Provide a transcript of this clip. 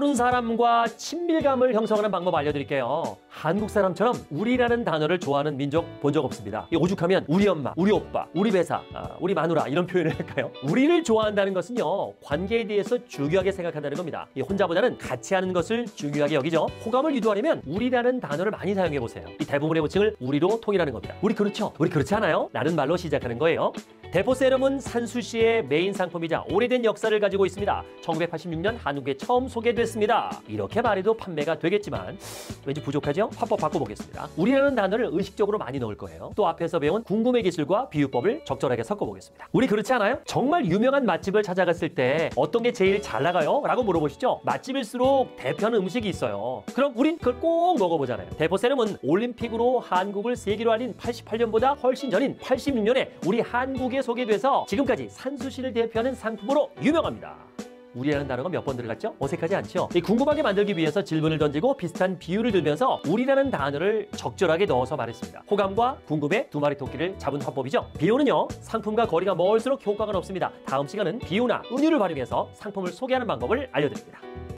모르는 사람과 친밀감을 형성하는 방법 알려드릴게요. 한국 사람처럼 우리라는 단어를 좋아하는 민족 본 적 없습니다. 이 오죽하면 우리 엄마, 우리 오빠, 우리 배사, 아, 우리 마누라 이런 표현을 할까요? 우리를 좋아한다는 것은요 관계에 대해서 중요하게 생각한다는 겁니다. 이 혼자보다는 같이 하는 것을 중요하게 여기죠. 호감을 유도하려면 우리라는 단어를 많이 사용해 보세요. 이 대부분의 호칭을 우리로 통일하는 겁니다. 우리 그렇죠? 우리 그렇지 않아요? 라는 말로 시작하는 거예요. 대포 세럼은 산수시의 메인 상품이자 오래된 역사를 가지고 있습니다. 1986년 한국에 처음 소개됐습니다. 이렇게 말해도 판매가 되겠지만 왠지 부족하죠? 화법 바꿔보겠습니다. 우리라는 단어를 의식적으로 많이 넣을 거예요. 또 앞에서 배운 궁금의 기술과 비유법을 적절하게 섞어보겠습니다. 우리 그렇지 않아요? 정말 유명한 맛집을 찾아갔을 때 어떤 게 제일 잘 나가요? 라고 물어보시죠? 맛집일수록 대표하는 음식이 있어요. 그럼 우린 그걸 꼭 먹어보잖아요. 대포 세럼은 올림픽으로 한국을 세계로 알린 88년보다 훨씬 전인 86년에 우리 한국 에 소개돼서 지금까지 산수시를 대표하는 상품으로 유명합니다. 우리라는 단어가 몇 번 들어갔죠? 어색하지 않죠? 이 궁금하게 만들기 위해서 질문을 던지고 비슷한 비유를 들면서 우리라는 단어를 적절하게 넣어서 말했습니다. 호감과 궁금해 두 마리 토끼를 잡은 화법이죠. 비유는요, 상품과 거리가 멀수록 효과가 높습니다. 다음 시간은 비유나 은유를 활용해서 상품을 소개하는 방법을 알려드립니다.